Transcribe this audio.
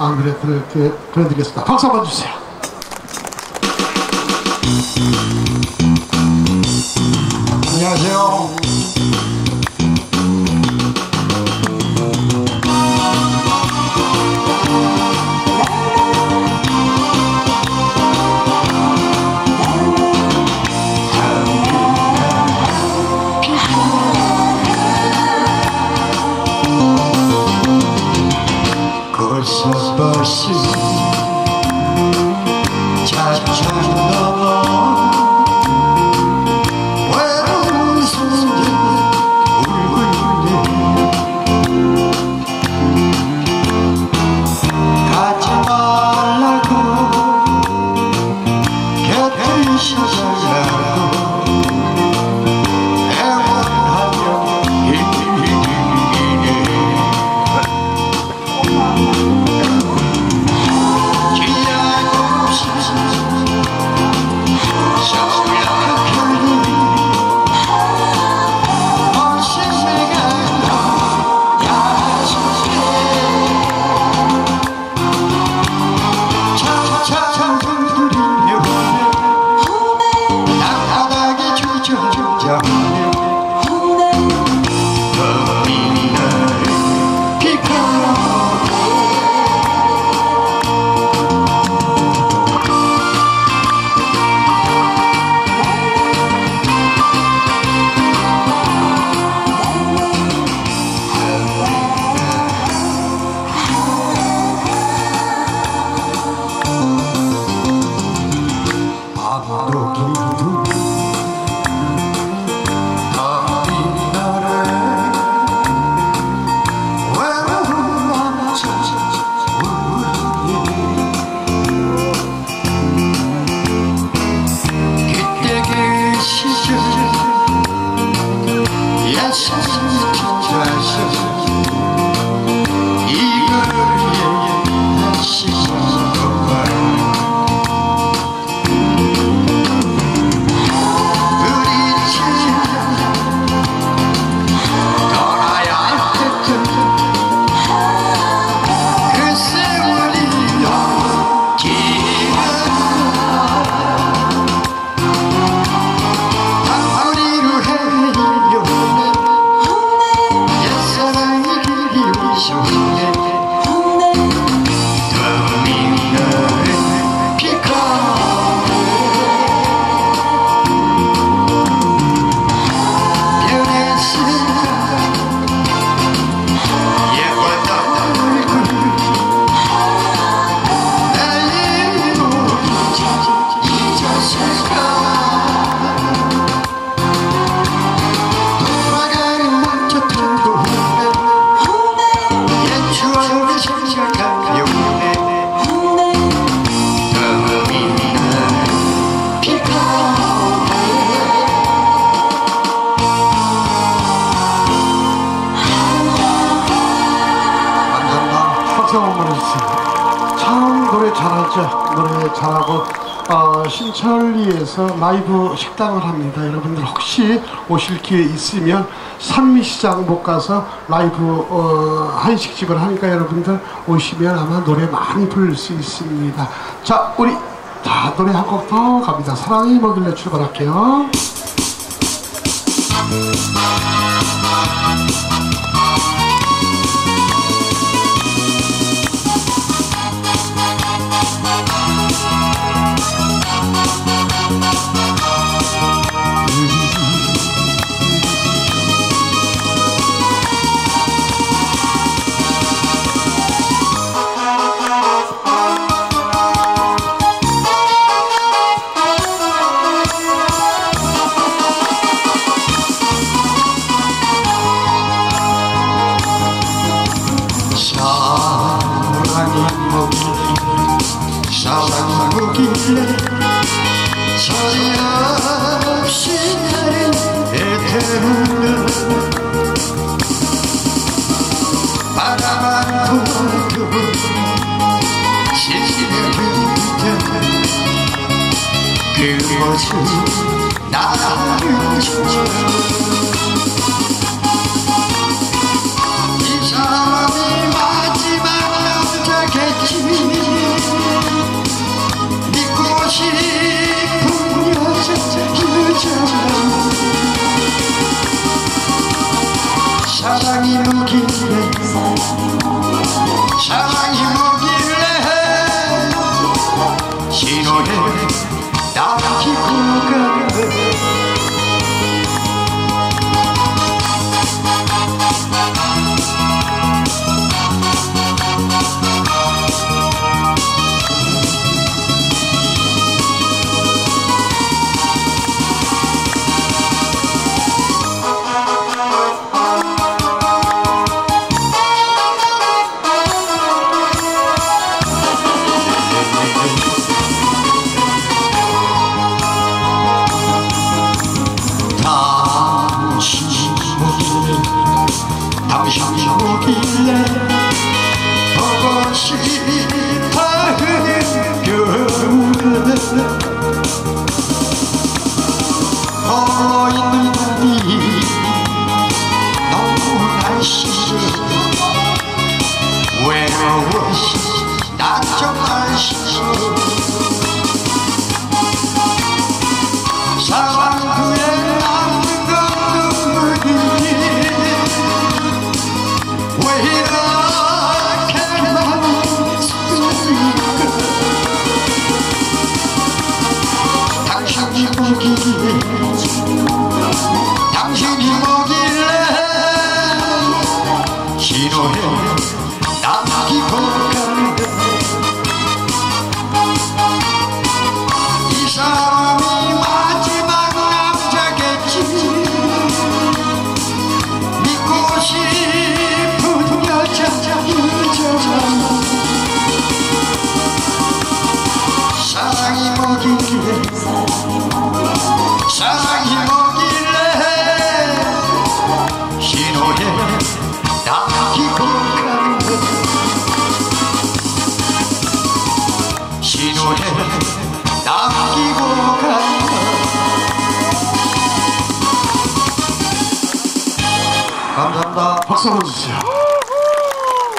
안 그래도 보여드리겠습니다. 박수 한번 주세요. 안녕하세요. 고스 참 노래 잘하죠. 노래 잘하고 어, 신천리에서 라이브 식당을 합니다. 여러분들 혹시 오실 기회 있으면 산미시장 못 가서 라이브 어, 한식집을 하니까 여러분들 오시면 아마 노래 많이 부를 수 있습니다. 자, 우리 자 노래 한 곡 더 갑니다. 사랑이 뭐길래 출발할게요. 뭐길래 소리 없이 나를 애태우는 바라만 보고 시시를 그때 그 모습. 나를 마지막 남자겠지 ャラにもぎれシャラにもぎれ白へ抱き込むか Shut up! 당신이 뭐길래 신호해 남기고 가는데? 이 사람이 마지막 남자겠지. 믿고 싶은 여자 여자 사랑이 뭐길래 사랑이 뭐길래 신호에 남기고 가는데? 신호에 남기고 가는데? 감사합니다. 박수 한번 주세요.